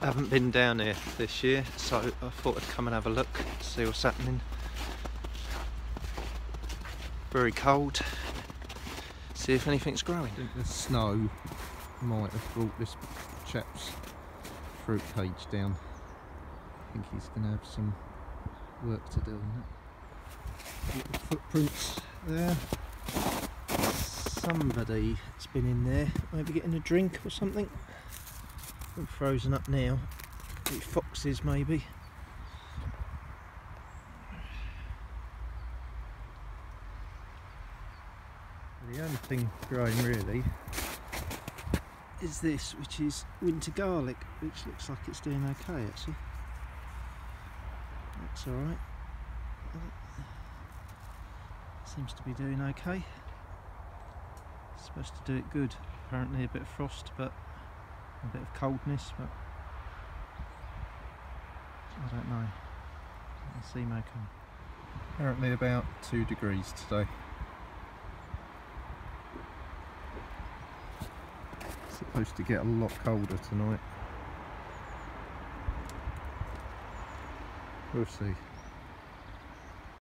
I haven't been down here this year, so I thought I'd come and have a look, see what's happening. Very cold. See if anything's growing. I think the snow might have brought this chap's fruit cage down. I think he's going to have some work to do on that. Little footprints there. Somebody's been in there, maybe getting a drink or something. All frozen up now. Foxes maybe. The only thing growing really is this, which is winter garlic, which looks like it's doing okay actually. That's alright. Seems to be doing okay. Supposed to do it good. Apparently a bit of frost, but a bit of coldness, but I don't know. Let's see Moco. Apparently about two degrees today. Supposed to get a lot colder tonight. We'll see.